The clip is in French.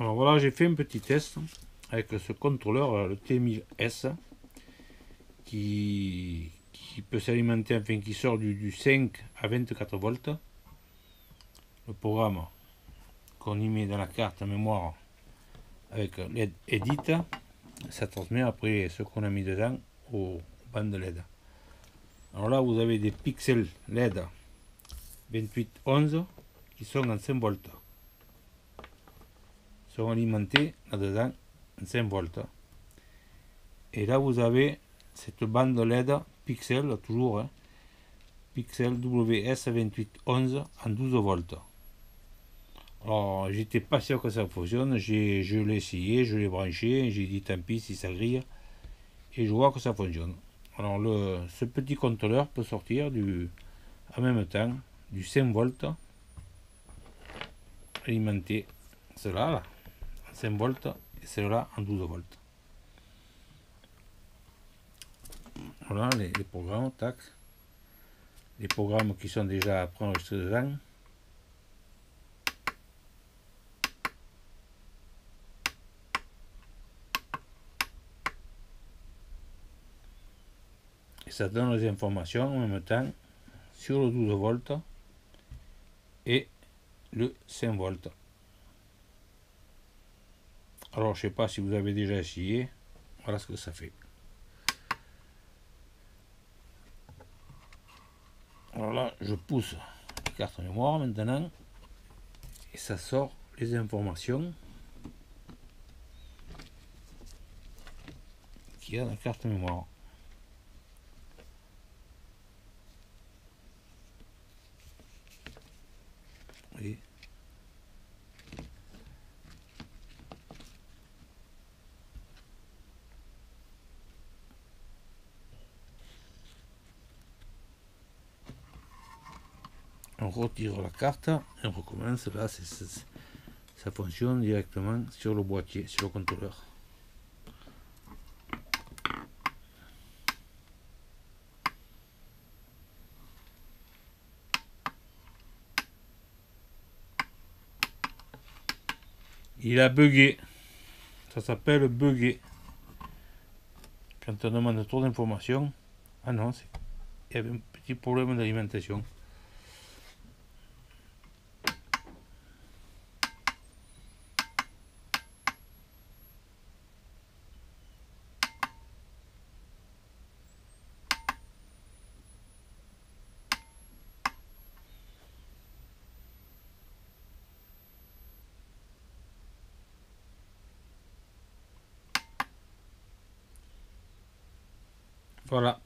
Alors voilà, j'ai fait un petit test avec ce contrôleur, le T1000S, qui, qui peut s'alimenter, enfin qui sort du, 5 à 24 volts. Le programme qu'on y met dans la carte mémoire avec LED Edit, ça transmet après ce qu'on a mis dedans aux bandes LED. Alors là, vous avez des pixels LED 2811 qui sont en 5 volts sont alimentés là-dedans en 5 volts. Et là, vous avez cette bande LED pixel, toujours, hein, pixel WS2811 en 12 volts. Alors, j'étais pas sûr que ça fonctionne, je l'ai essayé, je l'ai branché, j'ai dit tant pis si ça grille, et je vois que ça fonctionne. Alors, le, ce petit contrôleur peut sortir du, en même temps du 5 volts, alimenter cela là. 5 volts et celle-là en 12 volts. Voilà les, programmes, tac. Les programmes qui sont déjà préenregistrés dedans. Et ça donne les informations en même temps sur le 12 volts et le 5 volts. Alors, je sais pas si vous avez déjà essayé. Voilà ce que ça fait. Alors là, je pousse la carte mémoire maintenant. Et ça sort les informations qu'il y a dans la carte mémoire. On retire la carte et on recommence là ça fonctionne directement sur le boîtier sur le contrôleur. Il a bugué. Ça s'appelle bugué. Quand on demande trop d'informations ah non il y avait un petit problème d'alimentation Voilà.